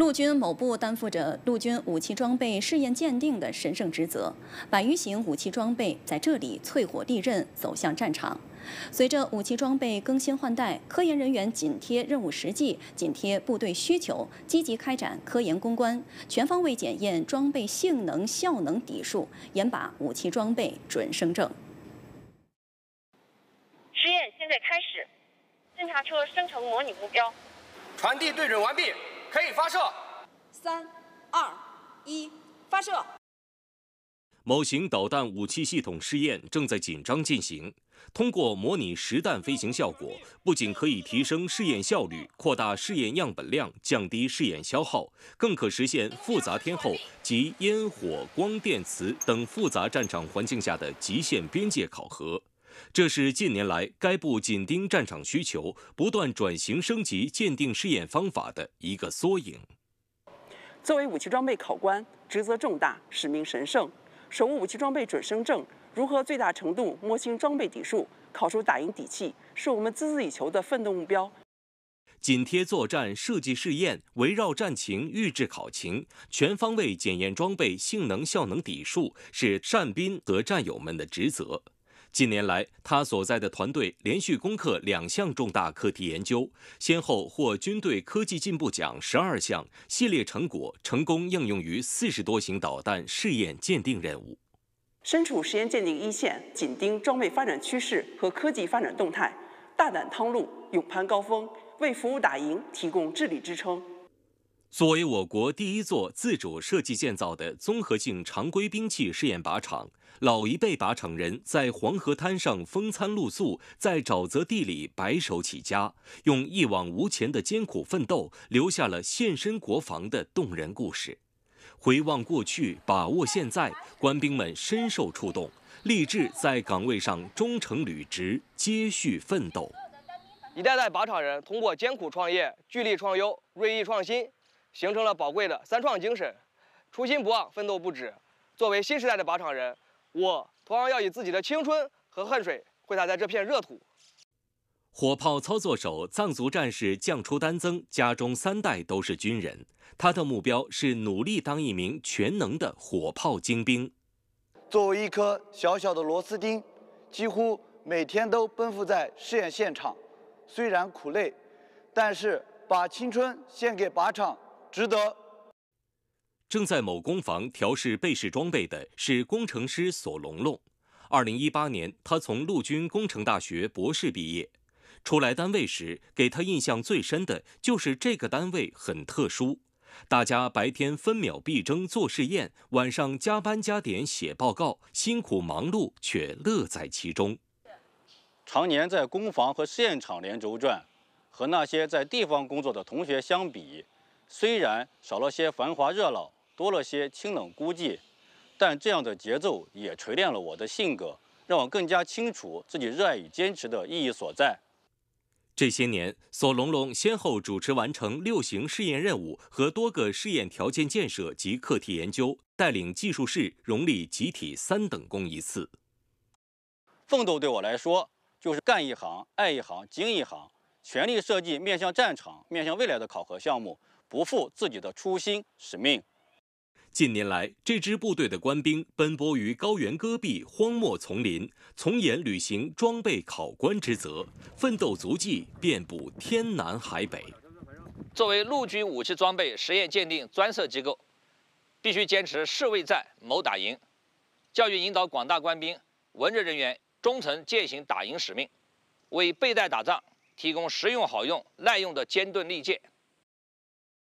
陆军某部担负着陆军武器装备试验鉴定的神圣职责，百余型武器装备在这里淬火利刃，走向战场。随着武器装备更新换代，科研人员紧贴任务实际，紧贴部队需求，积极开展科研攻关，全方位检验装备性能、效能底数，严把武器装备准生证。实验现在开始，侦察车生成模拟目标，传递对准完毕。可以发射。三、二、一，发射。某型导弹武器系统试验正在紧张进行。通过模拟实弹飞行效果，不仅可以提升试验效率、扩大试验样本量、降低试验消耗，更可实现复杂天候及烟火、光电磁等复杂战场环境下的极限边界考核。这是近年来该部紧盯战场需求、不断转型升级鉴定试验方法的一个缩影。作为武器装备考官，职责重大，使命神圣，手握武器装备准生证，如何最大程度摸清装备底数，考出打赢底气，是我们孜孜以求的奋斗目标。紧贴作战设计试验，围绕战情预制考情，全方位检验装备性能效能底数，是单斌和战友们的职责。近年来，他所在的团队连续攻克两项重大课题研究，先后获军队科技进步奖十二项，系列成果成功应用于四十多型导弹试验鉴定任务。身处实验鉴定一线，紧盯装备发展趋势和科技发展动态，大胆趟路，勇攀高峰，为服务打赢提供智力支撑。作为我国第一座自主设计建造的综合性常规兵器试验靶场，老一辈靶场人在黄河滩上风餐露宿，在沼泽地里白手起家，用一往无前的艰苦奋斗，留下了献身国防的动人故事。回望过去，把握现在，官兵们深受触动，立志在岗位上忠诚履职，接续奋斗。一代代靶场人通过艰苦创业、聚力创优、锐意创新。形成了宝贵的三创精神，初心不忘，奋斗不止。作为新时代的靶场人，我同样要以自己的青春和汗水挥洒在这片热土。火炮操作手藏族战士降出丹增，家中三代都是军人。他的目标是努力当一名全能的火炮精兵。作为一颗小小的螺丝钉，几乎每天都奔赴在试验现场，虽然苦累，但是把青春献给靶场。值得。正在某工房调试备试装备的是工程师索龙龙。二零一八年，他从陆军工程大学博士毕业，出来单位时，给他印象最深的就是这个单位很特殊，大家白天分秒必争做试验，晚上加班加点写报告，辛苦忙碌却乐在其中。常年在工房和试验场连轴转，和那些在地方工作的同学相比。虽然少了些繁华热闹，多了些清冷孤寂，但这样的节奏也锤炼了我的性格，让我更加清楚自己热爱与坚持的意义所在。这些年，索隆龙先后主持完成六型试验任务和多个试验条件建设及课题研究，带领技术室荣立集体三等功一次。奋斗对我来说，就是干一行爱一行精一行，全力设计面向战场、面向未来的考核项目。不负自己的初心使命。近年来，这支部队的官兵奔波于高原戈壁、荒漠丛林，从严履行装备考官职责，奋斗足迹遍布天南海北。作为陆军武器装备实验鉴定专设机构，必须坚持士为在，谋打赢，教育引导广大官兵、文职人员忠诚践行打赢使命，为备战打仗提供实用好用、耐用的尖盾利剑。